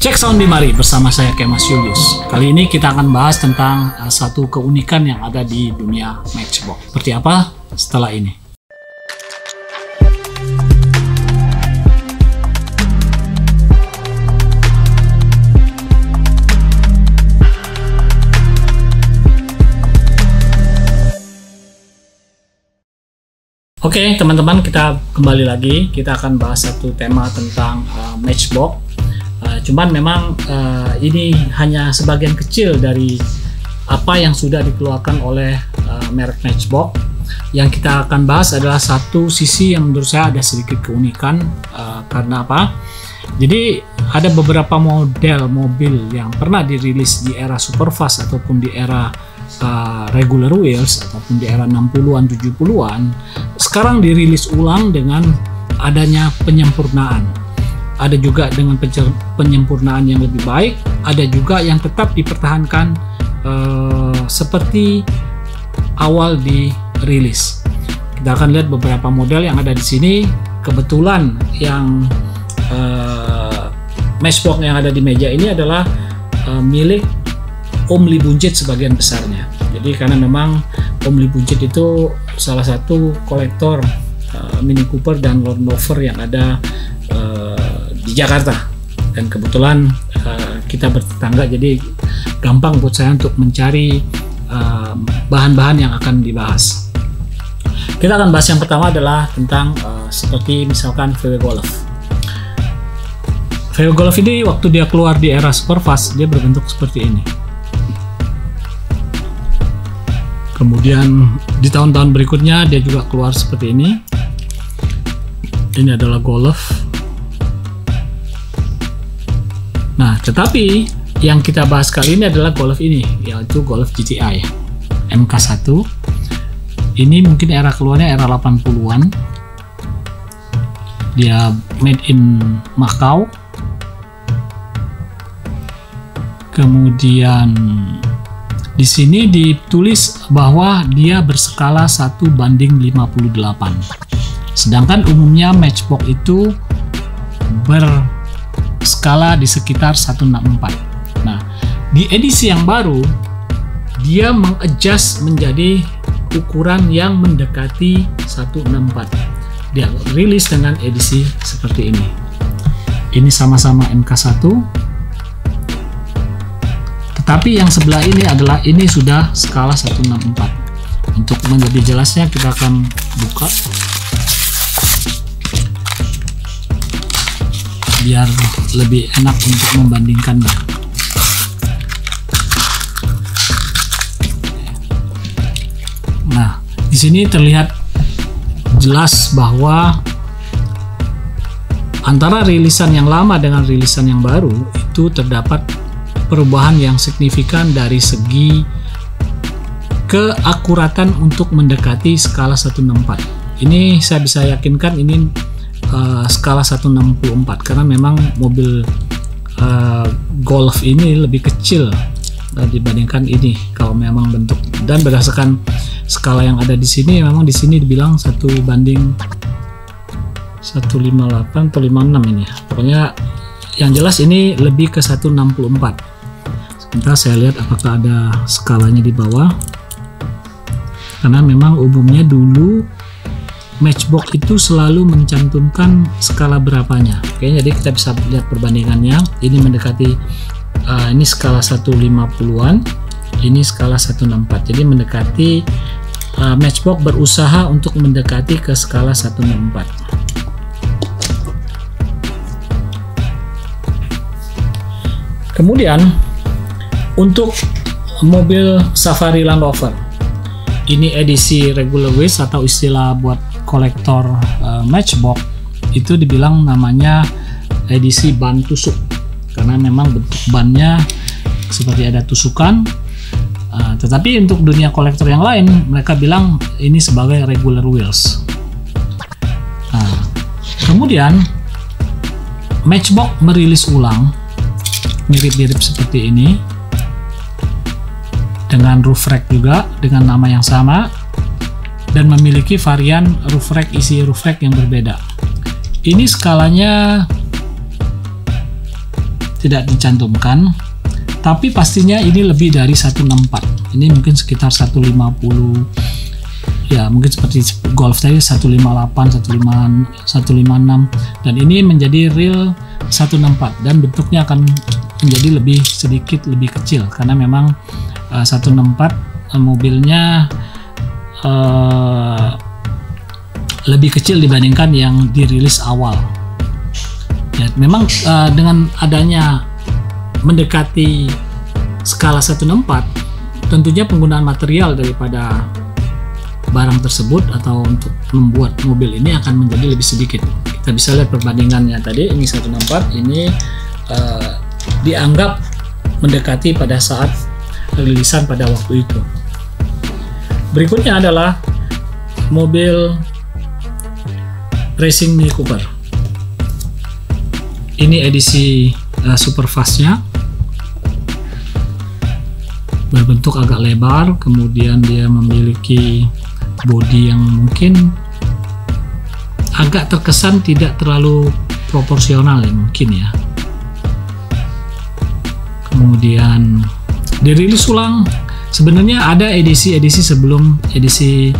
Cek sound di mari bersama saya Kemas Julius. Kali ini kita akan bahas tentang uh, satu keunikan yang ada di dunia Matchbox. Seperti apa setelah ini? Oke, teman-teman, kita kembali lagi. Kita akan bahas satu tema tentang uh, Matchbox. Cuman memang uh, ini hanya sebagian kecil dari apa yang sudah dikeluarkan oleh uh, merek Matchbox. Yang kita akan bahas adalah satu sisi yang menurut saya ada sedikit keunikan uh, karena apa? Jadi ada beberapa model mobil yang pernah dirilis di era superfast ataupun di era uh, regular wheels ataupun di era 60-an 70-an sekarang dirilis ulang dengan adanya penyempurnaan. Ada juga dengan penyempurnaan yang lebih baik, ada juga yang tetap dipertahankan uh, seperti awal dirilis. Kita akan lihat beberapa model yang ada di sini. Kebetulan yang uh, matchbox yang ada di meja ini adalah uh, milik Om Lee Bunjit sebagian besarnya. Jadi karena memang Om Lee Bunjit itu salah satu kolektor uh, Mini Cooper dan Land Rover yang ada Jakarta dan kebetulan uh, kita bertetangga jadi gampang buat saya untuk mencari bahan-bahan uh, yang akan dibahas. Kita akan bahas yang pertama adalah tentang uh, seperti misalkan VW Golf. VW Golf ini waktu dia keluar di era Superfast dia berbentuk seperti ini. kemudian di tahun-tahun berikutnya dia juga keluar seperti ini ini adalah Golf nah tetapi yang kita bahas kali ini adalah Golf ini yaitu Golf GTI MK1 ini mungkin era keluarnya era 80-an dia made in Macau. Kemudian di sini ditulis bahwa dia berskala 1 banding 58. Sedangkan umumnya matchbox itu berskala di sekitar 164. Nah, di edisi yang baru dia mengadjust menjadi ukuran yang mendekati 164. Dia rilis dengan edisi seperti ini. Ini sama-sama MK1 tapi yang sebelah ini adalah ini sudah skala 164 untuk menjadi jelasnya kita akan buka biar lebih enak untuk membandingkannya nah di sini terlihat jelas bahwa antara rilisan yang lama dengan rilisan yang baru itu terdapat perubahan yang signifikan dari segi keakuratan untuk mendekati skala 164. Ini saya bisa yakinkan ini uh, skala 164 karena memang mobil uh, Golf ini lebih kecil uh, dibandingkan ini kalau memang bentuk dan berdasarkan skala yang ada di sini memang di sini dibilang satu banding 158 atau 56 ini ya. Pokoknya yang jelas ini lebih ke 164 Sebentar saya lihat apakah ada skalanya di bawah. Karena memang umumnya dulu Matchbox itu selalu mencantumkan skala berapanya. Oke, jadi kita bisa lihat perbandingannya. Ini mendekati uh, ini skala 150-an, ini skala 164. Jadi mendekati uh, Matchbox berusaha untuk mendekati ke skala 164. Kemudian untuk mobil Safari Land Rover, ini edisi regular waist atau istilah buat kolektor uh, matchbox itu dibilang namanya edisi ban tusuk. Karena memang bentuk bannya seperti ada tusukan uh, tetapi untuk dunia kolektor yang lain mereka bilang ini sebagai regular wheels. Nah, kemudian Matchbox merilis ulang mirip-mirip seperti ini dengan roof rack juga dengan nama yang sama dan memiliki varian roof rack isi roof rack yang berbeda. Ini skalanya tidak dicantumkan tapi pastinya ini lebih dari 164 ini mungkin sekitar 150 ya mungkin seperti golf tadi 158 156 dan ini menjadi real 164 dan bentuknya akan menjadi lebih sedikit lebih kecil. Karena memang uh, 164 uh, mobilnya uh, lebih kecil dibandingkan yang dirilis awal. Ya memang uh, dengan adanya mendekati skala 164 tentunya penggunaan material daripada barang tersebut atau untuk membuat mobil ini akan menjadi lebih sedikit. Kita bisa lihat perbandingannya tadi ini 164 ini uh, dianggap mendekati pada saat rilisan pada waktu itu berikutnya adalah mobil racing Mini Cooper. Ini edisi uh, Superfastnya. Berbentuk agak lebar kemudian dia memiliki body yang mungkin agak terkesan tidak terlalu proporsional ya mungkin ya. Kemudian dirilis ulang sebenarnya ada edisi-edisi sebelum edisi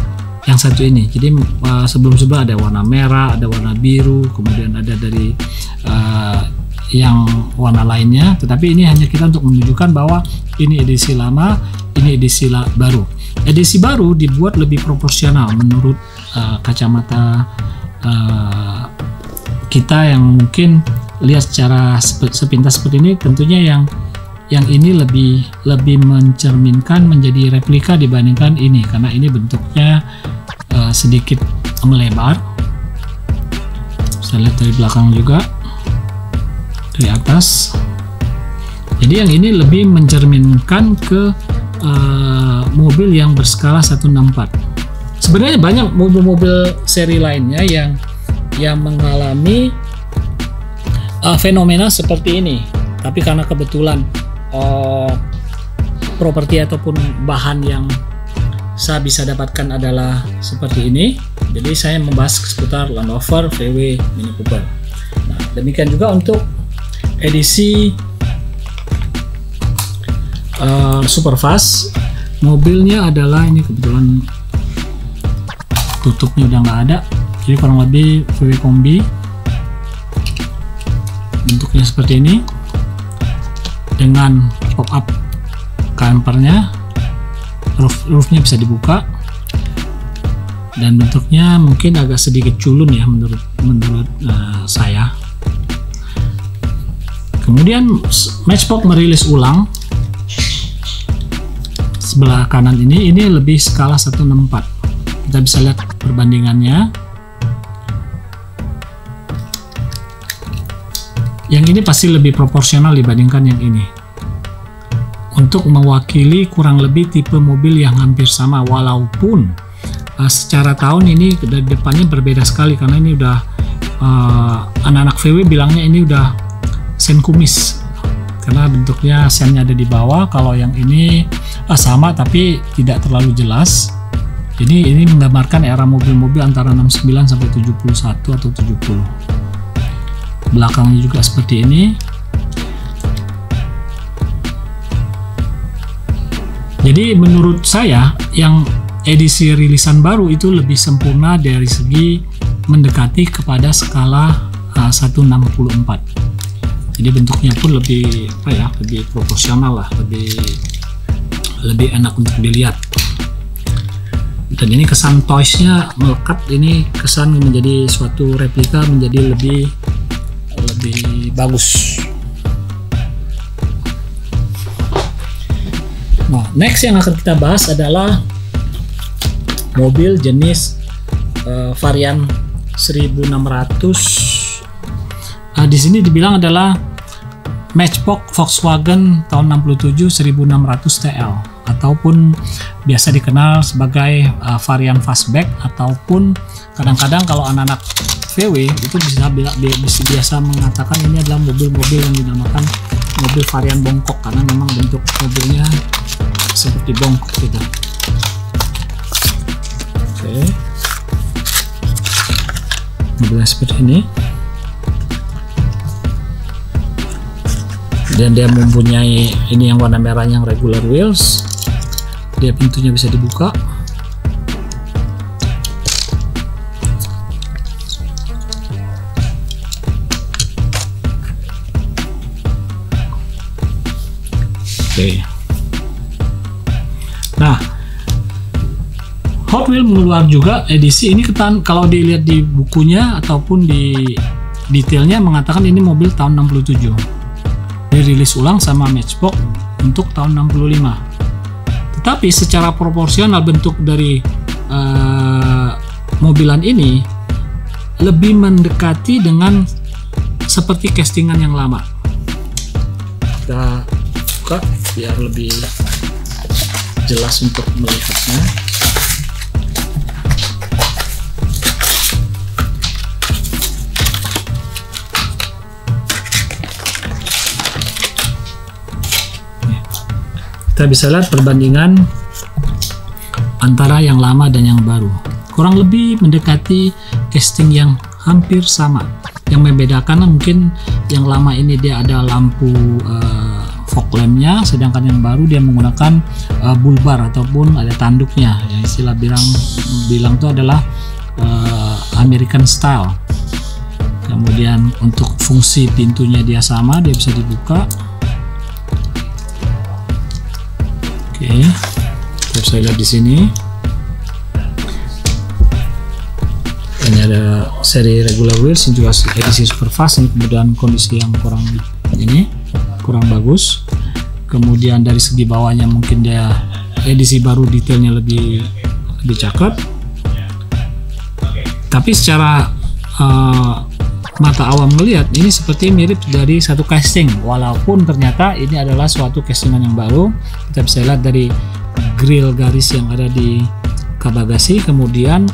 yang satu ini. Jadi uh, sebelum-sebelum ada warna merah ada warna biru kemudian ada dari uh, yang warna lainnya. Tetapi ini hanya kita untuk menunjukkan bahwa ini edisi lama ini edisi la baru. Edisi baru dibuat lebih proporsional menurut uh, kacamata uh, kita yang mungkin lihat secara sepintas seperti ini. Tentunya yang yang ini lebih lebih mencerminkan menjadi replika dibandingkan ini karena ini bentuknya uh, sedikit melebar. Saya lihat dari belakang juga dari atas. Jadi yang ini lebih mencerminkan ke uh, mobil yang berskala 164 sebenarnya banyak mobil-mobil seri lainnya yang yang mengalami uh, fenomena seperti ini. Tapi karena kebetulan uh, properti ataupun bahan yang saya bisa dapatkan adalah seperti ini. Jadi saya membahas seputar Land Rover VW Mini Cooper. Nah demikian juga untuk edisi uh, Superfast mobilnya adalah ini kebetulan tutupnya udah nggak ada. Jadi kurang lebih VW kombi bentuknya seperti ini dengan pop up campernya. Roof roofnya bisa dibuka. Dan bentuknya mungkin agak sedikit culun ya menurut menurut uh, saya. Kemudian Matchbox merilis ulang. Sebelah kanan ini ini lebih skala 164 kita bisa lihat perbandingannya yang ini pasti lebih proporsional dibandingkan yang ini. Untuk mewakili kurang lebih tipe mobil yang hampir sama walaupun uh, secara tahun ini dari depannya berbeda sekali karena ini udah uh, anak-anak uh, VW bilangnya ini udah sen kumis. Karena bentuknya sennya ada di bawah kalau yang ini ah, sama tapi tidak terlalu jelas. Jadi ini menggambarkan era mobil-mobil antara 69 sampai 71 atau 70 belakangnya juga seperti ini. Jadi menurut saya yang edisi rilisan baru itu lebih sempurna dari segi mendekati kepada skala uh, 164 jadi bentuknya pun lebih apa ya lebih proporsional lah lebih lebih enak untuk dilihat. Dan ini kesan toysnya melekat ini kesan menjadi suatu replika menjadi lebih lebih bagus. Nah next yang akan kita bahas adalah mobil jenis uh, varian 1600 uh, di sini dibilang adalah Matchbox Volkswagen tahun 67 1600 TL ataupun biasa dikenal sebagai uh, varian fastback ataupun kadang-kadang kalau anak-anak VW itu bisa bisa biasa mengatakan ini adalah mobil-mobil yang dinamakan mobil varian bongkok karena memang bentuk mobilnya seperti bongkok gitu. Oke. Mobilnya seperti ini. kemudian dia mempunyai ini yang warna merah yang regular wheels dia pintunya bisa dibuka Oke. Nah, Hot Wheels mengeluarkan juga edisi ini ketan kalau dilihat di bukunya ataupun di detailnya mengatakan ini mobil tahun 67 dirilis ulang sama Matchbox untuk tahun 65 tetapi secara proporsional bentuk dari uh, mobilan ini lebih mendekati dengan seperti castingan yang lama. Kita buka biar lebih jelas untuk melihatnya. Kita bisa lihat perbandingan antara yang lama dan yang baru. Kurang lebih mendekati casting yang hampir sama. Yang membedakan mungkin yang lama ini dia ada lampu uh, fog lampnya sedangkan yang baru dia menggunakan uh, bulbar ataupun ada tanduknya. Yang istilah bilang bilang itu adalah uh, American style. Kemudian untuk fungsi pintunya dia sama dia bisa dibuka. Oke, kita bisa lihat di sini. Ini ada seri regular wheels yang juga edisi super fast ini kemudian kondisi yang kurang ini kurang bagus. Kemudian dari segi bawahnya mungkin dia edisi baru detailnya lebih lebih cakep. Tapi secara uh, mata awam melihat ini seperti mirip dari satu casting walaupun ternyata ini adalah suatu castingan yang baru kita bisa lihat dari grill garis yang ada di kabagasi kemudian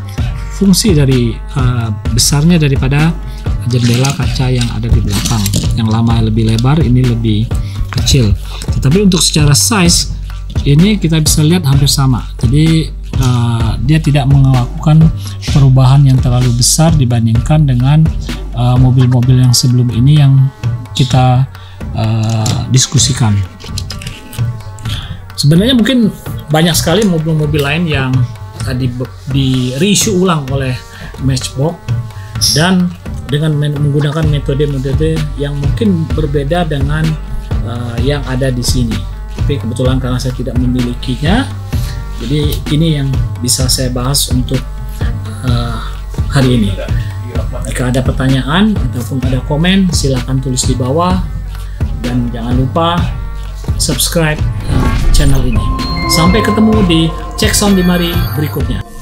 fungsi dari uh, besarnya daripada jendela kaca yang ada di belakang. Yang lama lebih lebar ini lebih kecil. Tetapi untuk secara size ini kita bisa lihat hampir sama. Jadi uh, dia tidak melakukan perubahan yang terlalu besar dibandingkan dengan Eh, mobil-mobil uh, yang sebelum ini yang kita uh, diskusikan. Sebenarnya mungkin banyak sekali mobil-mobil lain yang tadi di reissue ulang oleh Matchbox dan dengan menggunakan metode-metode yang mungkin berbeda dengan uh, yang ada di sini. Tapi kebetulan karena saya tidak memilikinya, jadi ini yang bisa saya bahas untuk uh, hari ini. Jika ada pertanyaan ataupun ada komen, silahkan tulis di bawah. Dan jangan lupa subscribe channel ini. Sampai ketemu di Cek Sound di Mari berikutnya.